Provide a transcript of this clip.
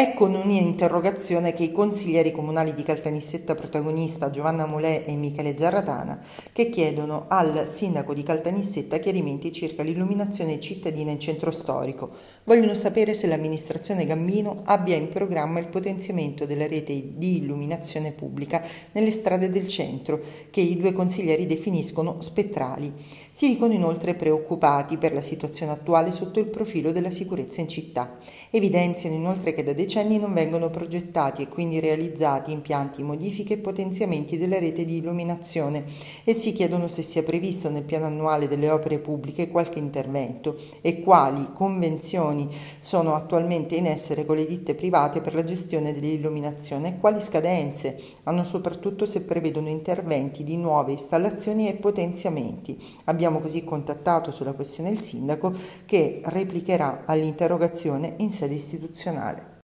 È con un'interrogazione che i consiglieri comunali di Caltanissetta protagonista Giovanna Molè e Michele Giarratana che chiedono al sindaco di Caltanissetta chiarimenti circa l'illuminazione cittadina in centro storico. Vogliono sapere se l'amministrazione Gammino abbia in programma il potenziamento della rete di illuminazione pubblica nelle strade del centro, che i due consiglieri definiscono spettrali. Si dicono inoltre preoccupati per la situazione attuale sotto il profilo della sicurezza in città. Evidenziano inoltre che da decenni non vengono progettati e quindi realizzati impianti, modifiche e potenziamenti della rete di illuminazione e si chiedono se sia previsto nel piano annuale delle opere pubbliche qualche intervento e quali convenzioni sono attualmente in essere con le ditte private per la gestione dell'illuminazione e quali scadenze hanno soprattutto se prevedono interventi di nuove installazioni e potenziamenti. Abbiamo così contattato sulla questione il sindaco che replicherà all'interrogazione in sede istituzionale.